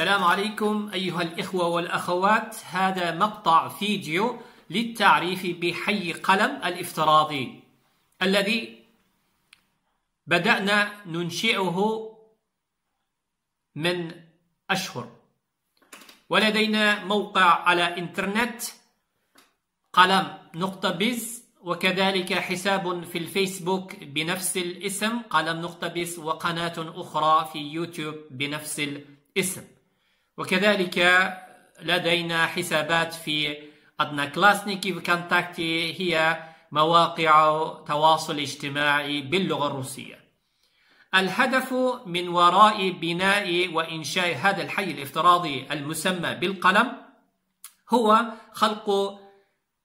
عليكم أيها الإخوة والأخوات. هذا مقطع فيديو للتعريف بحي قلم الإفتراضي الذي بدأنا ننشئه من أشهر. ولدينا موقع على إنترنت قلم نقطة biz وكذلك حساب في الفيسبوك بنفس الاسم قلم نقطة biz وقناة أخرى في يوتيوب بنفس الاسم. وكذلك لدينا حسابات في أدنى كلاسنيكي وكونتاكتي هي مواقع تواصل اجتماعي باللغة الروسية. الهدف من وراء بناء وإنشاء هذا الحي الافتراضي المسمى بالقلم هو خلق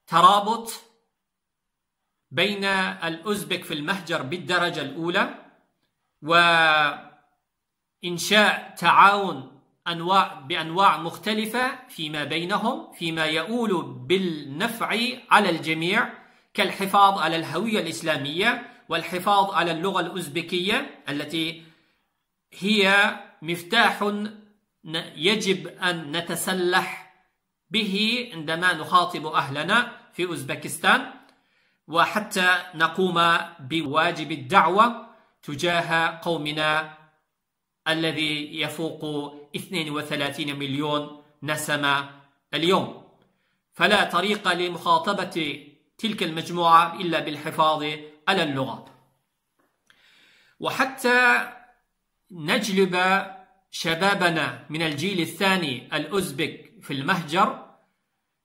ترابط بين الأوزبك في المهجر بالدرجة الأولى وإنشاء تعاون أنواع بأنواع مختلفة فيما بينهم فيما يؤول بالنفع على الجميع كالحفاظ على الهوية الإسلامية والحفاظ على اللغة الأوزبكية التي هي مفتاح يجب أن نتسلح به عندما نخاطب أهلنا في أوزبكستان. وحتى نقوم بواجب الدعوة تجاه قومنا الذي يفوق 32 مليون نسمة اليوم. فلا طريق لمخاطبة تلك المجموعة إلا بالحفاظ على اللغة. وحتى نجلب شبابنا من الجيل الثاني الأوزبك في المهجر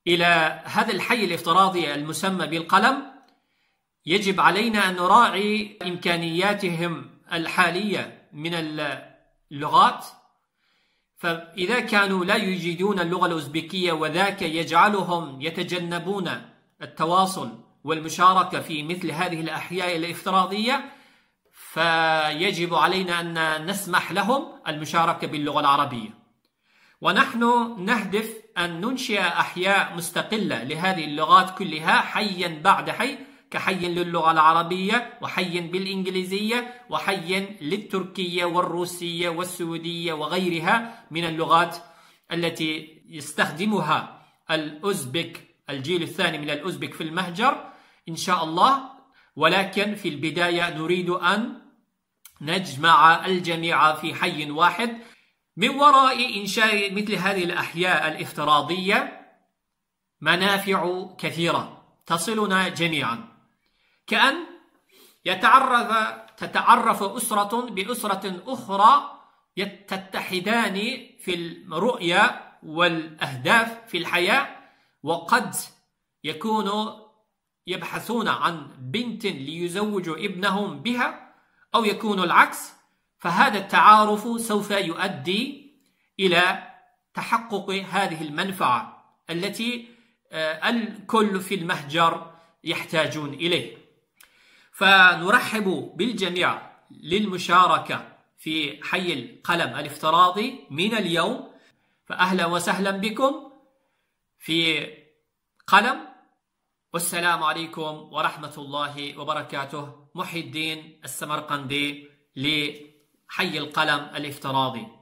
إلى هذا الحي الافتراضي المسمى بالقلم يجب علينا أن نراعي إمكانياتهم الحالية من اللغات. فإذا كانوا لا يجيدون اللغة الأوزبكية وذاك يجعلهم يتجنبون التواصل والمشاركة في مثل هذه الأحياء الافتراضية فيجب علينا أن نسمح لهم المشاركة باللغة العربية. ونحن نهدف أن ننشئ أحياء مستقلة لهذه اللغات كلها حيا بعد حي كحي للغة العربية وحي بالإنجليزية وحي للتركية والروسية والسعودية وغيرها من اللغات التي يستخدمها الأوزبك الجيل الثاني من الأوزبك في المهجر إن شاء الله. ولكن في البداية نريد أن نجمع الجميع في حي واحد من وراء إنشاء مثل هذه الأحياء الافتراضية. منافع كثيرة. تصلنا جميعا. كأن يتعرف تتعرف أسرة بأسرة أخرى تتحدان في الرؤية والأهداف في الحياة وقد يكونوا يبحثون عن بنت ليزوجوا ابنهم بها أو يكون العكس فهذا التعارف سوف يؤدي إلى تحقق هذه المنفعة التي الكل في المهجر يحتاجون إليه. فنرحب بالجميع للمشاركة في حي القلم الافتراضي من اليوم. فأهلا وسهلا بكم في قلم. والسلام عليكم ورحمة الله وبركاته. محي الدين السمرقندي لحي القلم الافتراضي.